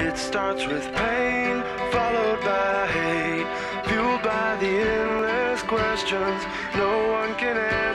It starts with pain, followed by hate, fueled by the endless questions no one can answer.